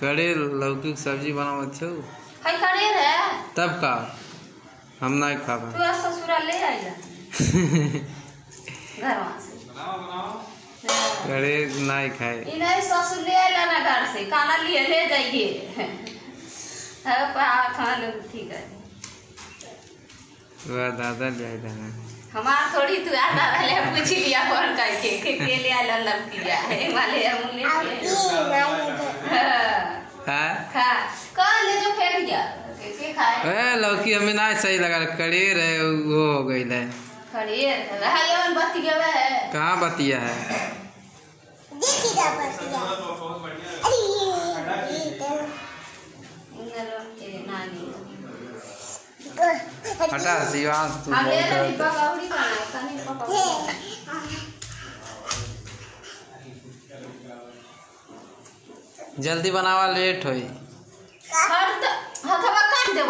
करे लौकी के सब्ज़ी बनावत छौ। है करे रे तब का हम नहीं खाबा तू आज ससुराल ले आइला घरवा से। हाँ। करे नहीं खाए। ई नहीं ससुर ले आइला ना घर से। खाना लिए ले जाइए। है पा खाना लोग ठीक है। वह दादा ले आए ना। हमार थोड़ी तू आता रहले पूछ लिया कौन करके। के के ले आइला लड़किया है वाले हम ले हाँ, हाँ खा कौन ले जो फेंक दिया के के खाए ए लौकी हमें नहीं सही लगा करे रहे वो हो गई है है है कहाँ बतिया है? हटा शिवांश तू हम ले बहुत रही पकौड़ी खाना जल्दी बनावा लेट होई त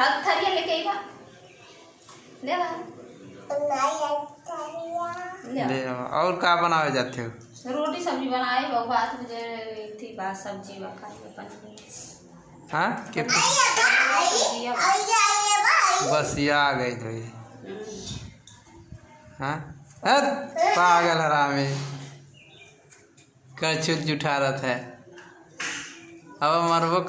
हथ थरिया लेके आइबा बा ले ले और का बनावे जाते हो रोटी सब्ज़ी बनाए बात मुझे थी बात सब्ज़ी हाँ बस ये आ गई थी हाँ हट, पागल हरामी कछु जुठा रहा है अब हमारे वो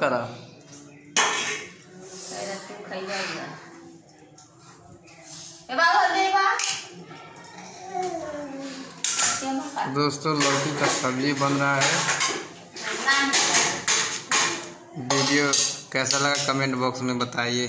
मका दोस्तों, लौकी का सब्ज़ी बन रहा है। वीडियो कैसा लगा कमेंट बॉक्स में बताइए।